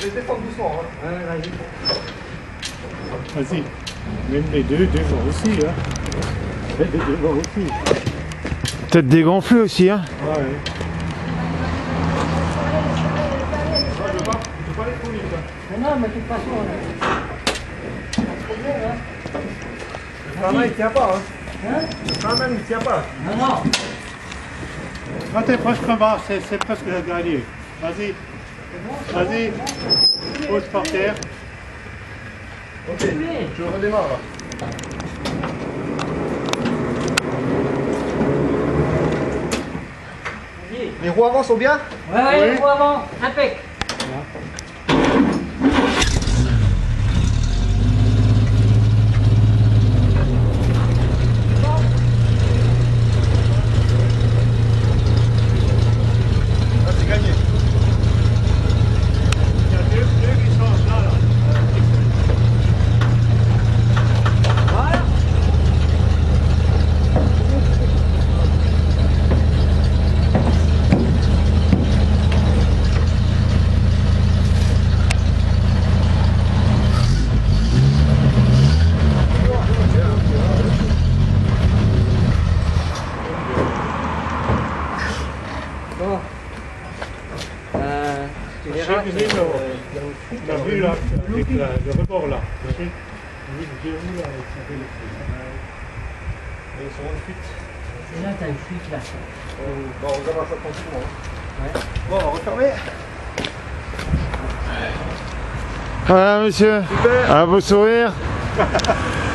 Je vais descendre doucement. Hein. Ouais, vas-y. Vas-y. Même les deux devant aussi, hein. Les deux devant aussi. Peut-être dégonflé aussi, hein. Ouais. Ah, je veux pas, je veux pas aller trop vite. hein. Mais non, mais de toute façon, Le frein à main, il tient pas. Hein. Hein Le frein à main, il tient pas. non, non. Quand t'es proche c'est presque gagné. Vas-y. Vas-y. Pose par terre. Ok, je redémarre là. Les roues avant sont bien? Ouais, ouais, Oui. roue avant, impec. Ah, Bon. Euh, tu verras. Que, vu, là. euh, La vue là, avec la- le rebord là. Oui, deux roues là, avec ils sont en fuite. Et là, t'as une fuite là. Bon, on verra ça tranquillement. hein. Ouais. Bon, on va refermer. Voilà, monsieur. Super. Un beau sourire.